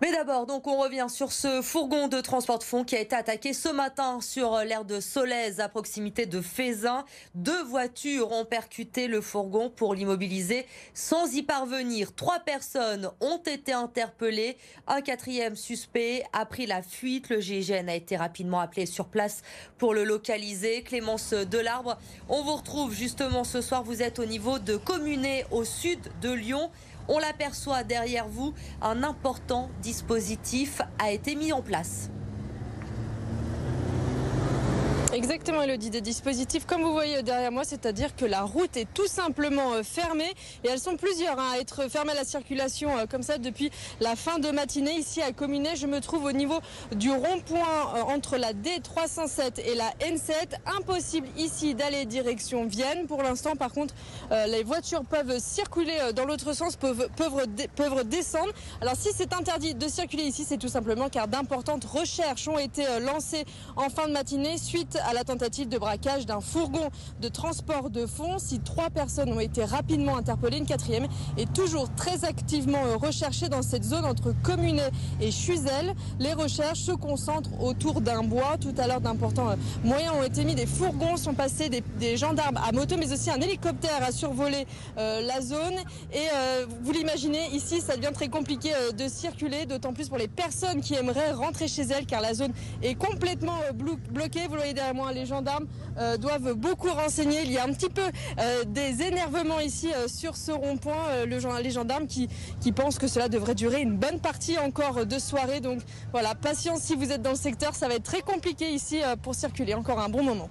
Mais d'abord, donc, on revient sur ce fourgon de transport de fonds qui a été attaqué ce matin sur l'aire de Solèze à proximité de Fézin. Deux voitures ont percuté le fourgon pour l'immobiliser sans y parvenir. Trois personnes ont été interpellées. Un quatrième suspect a pris la fuite. Le GIGN a été rapidement appelé sur place pour le localiser. Clémence Delarbre, on vous retrouve justement ce soir. Vous êtes au niveau de Communé au sud de Lyon. On l'aperçoit derrière vous, un important dispositif a été mis en place. Exactement, Elodie, des dispositifs comme vous voyez derrière moi, c'est-à-dire que la route est tout simplement euh, fermée et elles sont plusieurs hein, à être fermées à la circulation euh, comme ça depuis la fin de matinée. Ici à Communet, je me trouve au niveau du rond-point euh, entre la D307 et la N7. Impossible ici d'aller direction Vienne. Pour l'instant, par contre, les voitures peuvent circuler dans l'autre sens, peuvent, peuvent, peuvent descendre. Alors si c'est interdit de circuler ici, c'est tout simplement car d'importantes recherches ont été lancées en fin de matinée suite à la tentative de braquage d'un fourgon de transport de fonds. Si trois personnes ont été rapidement interpellées, une quatrième est toujours très activement euh, recherchée dans cette zone entre Communet et Chuzel. Les recherches se concentrent autour d'un bois. Tout à l'heure, d'importants euh, moyens ont été mis. Des fourgons sont passés, des, gendarmes à moto, mais aussi un hélicoptère a survolé euh, la zone. Et vous l'imaginez, ici, ça devient très compliqué de circuler, d'autant plus pour les personnes qui aimeraient rentrer chez elles, car la zone est complètement bloquée. Vous voyez derrière les gendarmes euh, doivent beaucoup renseigner. Il y a un petit peu euh, des énervements ici euh, sur ce rond-point. les gendarmes qui, qui pensent que cela devrait durer une bonne partie encore de soirée. Donc voilà, patience si vous êtes dans le secteur, ça va être très compliqué ici pour circuler encore un bon moment.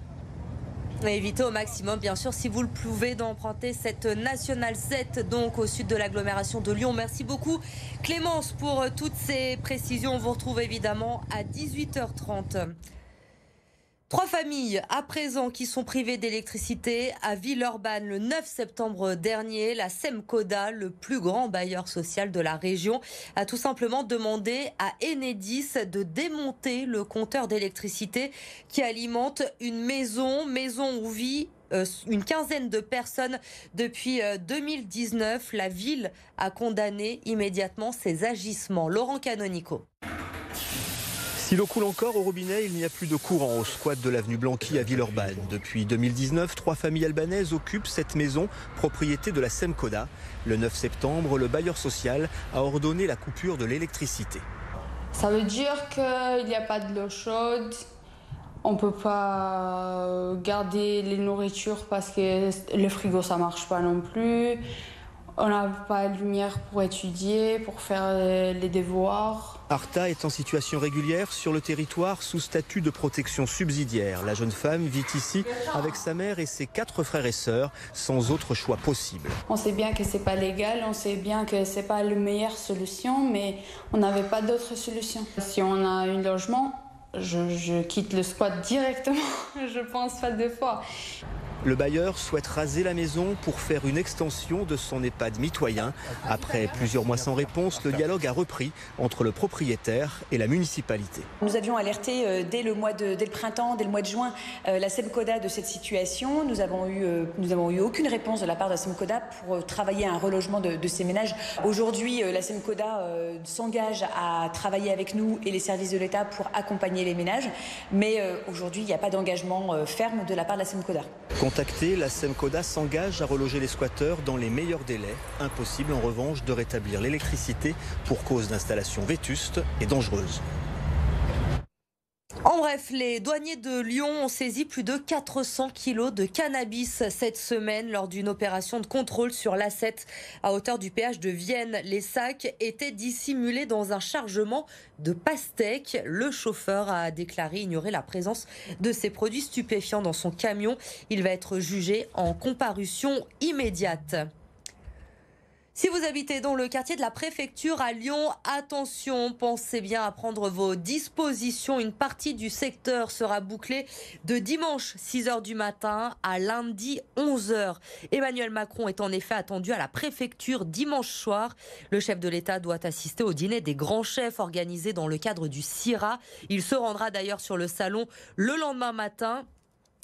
évitez au maximum, bien sûr, si vous le pouvez, d'emprunter cette nationale 7, donc au sud de l'agglomération de Lyon. Merci beaucoup, Clémence, pour toutes ces précisions. On vous retrouve évidemment à 18h30. Trois familles à présent qui sont privées d'électricité à Villeurbanne le 9 septembre dernier. La SEMCODA, le plus grand bailleur social de la région, a tout simplement demandé à Enedis de démonter le compteur d'électricité qui alimente une maison, maison où vit euh, une quinzaine de personnes depuis 2019. Euh, la ville a condamné immédiatement ces agissements. Laurent Canonico. Si l'eau coule encore au robinet, il n'y a plus de courant au squat de l'avenue Blanqui à Villeurbanne. Depuis 2019, trois familles albanaises occupent cette maison, propriété de la SEMCODA. Le 9 septembre, le bailleur social a ordonné la coupure de l'électricité. Ça veut dire qu'il n'y a pas de l'eau chaude, on peut pas garder les nourritures parce que le frigo ça marche pas non plus. On n'a pas de lumière pour étudier, pour faire les devoirs. Arta est en situation régulière sur le territoire sous statut de protection subsidiaire. La jeune femme vit ici avec sa mère et ses quatre frères et sœurs sans autre choix possible. On sait bien que c'est pas légal, on sait bien que c'est pas la meilleure solution, mais on n'avait pas d'autre solution. Si on a un logement, je, je quitte le squat directement. je pense pas deux fois. Le bailleur souhaite raser la maison pour faire une extension de son EHPAD mitoyen. Après plusieurs mois sans réponse, le dialogue a repris entre le propriétaire et la municipalité. Nous avions alerté euh, dès le, mois de, dès le printemps, dès le mois de juin, euh, la SEMCODA de cette situation. Nous avons eu, euh, nous avons eu aucune réponse de la part de la SEMCODA pour travailler à un relogement de, ces ménages. Aujourd'hui, la SEMCODA s'engage à travailler avec nous et les services de l'État pour accompagner les ménages. Mais aujourd'hui, il n'y a pas d'engagement ferme de la part de la SEMCODA. Contactée, la SEMCODA s'engage à reloger les squatteurs dans les meilleurs délais. Impossible en revanche de rétablir l'électricité pour cause d'installations vétustes et dangereuses. En bref, les douaniers de Lyon ont saisi plus de 400 kilos de cannabis cette semaine lors d'une opération de contrôle sur l'A7 à hauteur du péage de Vienne. Les sacs étaient dissimulés dans un chargement de pastèques. Le chauffeur a déclaré ignorer la présence de ces produits stupéfiants dans son camion. Il va être jugé en comparution immédiate. Si vous habitez dans le quartier de la préfecture à Lyon, attention, pensez bien à prendre vos dispositions. Une partie du secteur sera bouclée de dimanche 6h du matin à lundi 11h. Emmanuel Macron est en effet attendu à la préfecture dimanche soir. Le chef de l'État doit assister au dîner des grands chefs organisé dans le cadre du CIRA. Il se rendra d'ailleurs sur le salon le lendemain matin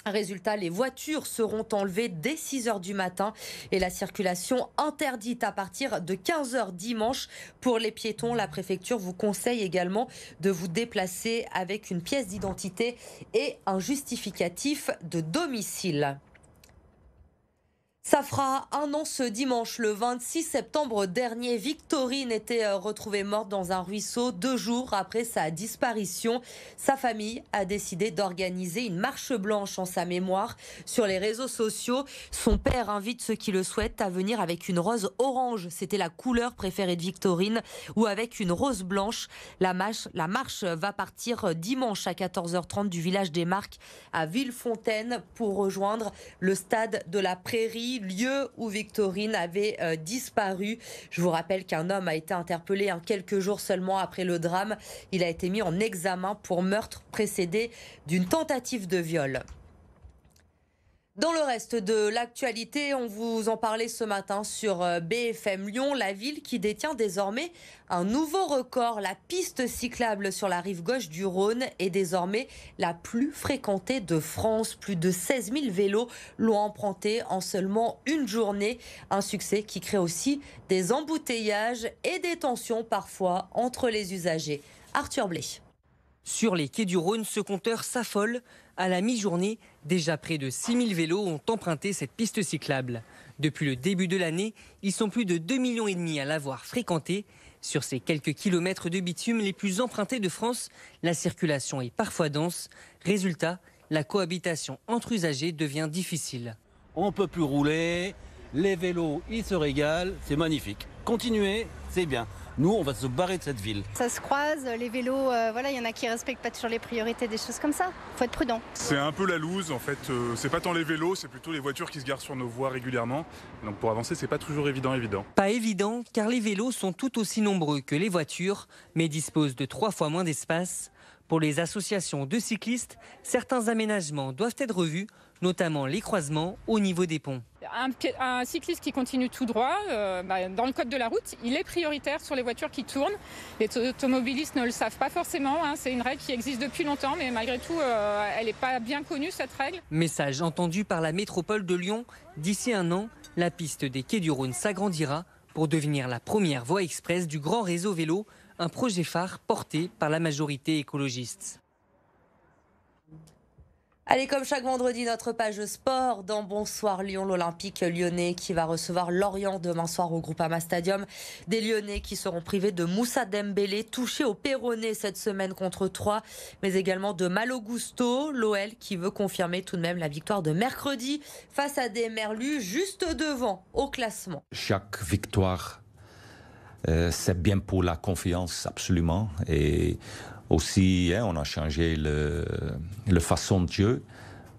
Résultat, les voitures seront enlevées dès 6 h du matin et la circulation interdite à partir de 15 h dimanche. Pour les piétons, la préfecture vous conseille également de vous déplacer avec une pièce d'identité et un justificatif de domicile. Ça fera un an ce dimanche, le 26 septembre dernier. Victorine était euh, retrouvée morte dans un ruisseau deux jours après sa disparition. Sa famille a décidé d'organiser une marche blanche en sa mémoire sur les réseaux sociaux. Son père invite ceux qui le souhaitent à venir avec une rose orange. C'était la couleur préférée de Victorine ou avec une rose blanche. La marche, la marche va partir dimanche à 14h30 du village des Marques à Villefontaine pour rejoindre le stade de la Prairie lieu où Victorine avait euh, disparu. Je vous rappelle qu'un homme a été interpellé en quelques jours seulement après le drame. Il a été mis en examen pour meurtre précédé d'une tentative de viol. Dans le reste de l'actualité, on vous en parlait ce matin sur euh, BFM Lyon, la ville qui détient désormais un nouveau record. La piste cyclable sur la rive gauche du Rhône est désormais la plus fréquentée de France. Plus de 16 000 vélos l'ont empruntée en seulement une journée. Un succès qui crée aussi des embouteillages et des tensions parfois entre les usagers. Arthur Blé. Sur les quais du Rhône, ce compteur s'affole. À la mi-journée, déjà près de 6000 vélos ont emprunté cette piste cyclable. Depuis le début de l'année, ils sont plus de 2,5 millions et demi à l'avoir fréquentée. Sur ces quelques kilomètres de bitume les plus empruntés de France, la circulation est parfois dense. Résultat, la cohabitation entre usagers devient difficile. On ne peut plus rouler, les vélos, ils se régalent, c'est magnifique. Continuez, c'est bien. Nous, on va se barrer de cette ville. Ça se croise, les vélos, euh, voilà, il y en a qui respectent pas toujours les priorités, des choses comme ça. Faut être prudent. C'est un peu la loose en fait. Euh, c'est pas tant les vélos, c'est plutôt les voitures qui se garent sur nos voies régulièrement. Donc pour avancer, c'est pas toujours évident, évident. Pas évident, car les vélos sont tout aussi nombreux que les voitures, mais disposent de trois fois moins d'espace. Pour les associations de cyclistes, certains aménagements doivent être revus notamment les croisements au niveau des ponts. Un, cycliste qui continue tout droit, euh, bah, dans le code de la route, il est prioritaire sur les voitures qui tournent. Les automobilistes ne le savent pas forcément, hein. c'est une règle qui existe depuis longtemps, mais malgré tout, euh, elle n'est pas bien connue, cette règle. Message entendu par la métropole de Lyon, d'ici un an, la piste des quais du Rhône s'agrandira pour devenir la première voie express du grand réseau vélo, un projet phare porté par la majorité écologiste. Allez, comme chaque vendredi, notre page sport dans Bonsoir Lyon, l'Olympique lyonnais qui va recevoir Lorient demain soir au Groupama Stadium. Des Lyonnais qui seront privés de Moussa Dembélé, touché au Péroné cette semaine contre 3, mais également de Malo Gusto, l'OL qui veut confirmer tout de même la victoire de mercredi face à des Merlus juste devant au classement. Chaque victoire, c'est bien pour la confiance, absolument. Et aussi, hein, on a changé le, le façon de jeu.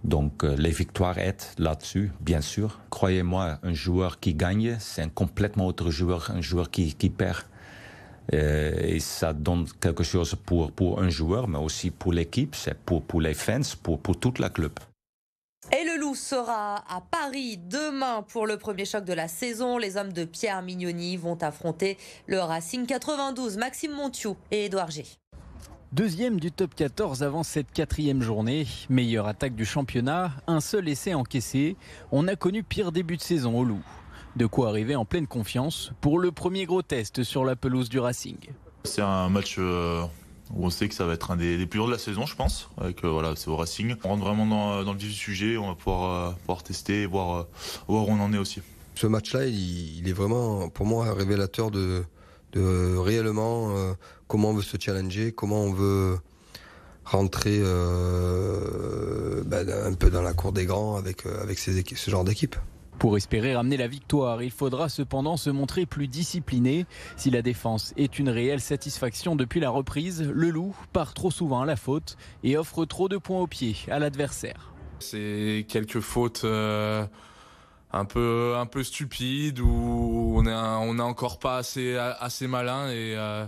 Donc euh, les victoires aident là-dessus, bien sûr. Croyez-moi, un joueur qui gagne, c'est un complètement autre joueur, un joueur qui, qui perd. Euh, et ça donne quelque chose pour, pour un joueur, mais aussi pour l'équipe, c'est pour, pour les fans, pour, pour toute la club. Sera à Paris demain pour le premier choc de la saison. Les hommes de Pierre Mignoni vont affronter le Racing 92, Maxime Montiou et Édouard G. Deuxième du top 14 avant cette quatrième journée. Meilleure attaque du championnat, un seul essai encaissé. On a connu pire début de saison au Loup. De quoi arriver en pleine confiance pour le premier gros test sur la pelouse du Racing. C'est un match euh, on sait que ça va être un des, plus gros de la saison, je pense. Avec, euh, voilà, c'est au Racing. On rentre vraiment dans, le vif du sujet. On va pouvoir, euh, tester et voir, voir où on en est aussi. Ce match-là, il, est vraiment pour moi un révélateur de, réellement euh, comment on veut se challenger, comment on veut rentrer euh, ben, un peu dans la cour des grands avec, euh, ce genre d'équipe. Pour espérer ramener la victoire, il faudra cependant se montrer plus discipliné. Si la défense est une réelle satisfaction depuis la reprise, le loup part trop souvent à la faute et offre trop de points au pied à l'adversaire. C'est quelques fautes un peu un peu stupide où on est on est encore pas assez assez malin et euh,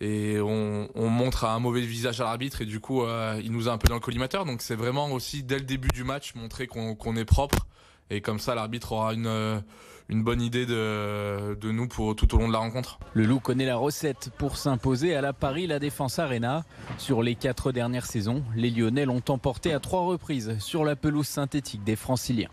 et on, montre un mauvais visage à l'arbitre et du coup euh, il nous a un peu dans le collimateur donc c'est vraiment aussi dès le début du match montrer qu'on est propre et comme ça l'arbitre aura une une bonne idée de, de nous pour tout au long de la rencontre. Le Loup connaît la recette pour s'imposer à la Paris La Défense Arena. Sur les quatre dernières saisons, les Lyonnais l'ont emporté à trois reprises sur la pelouse synthétique des Franciliens.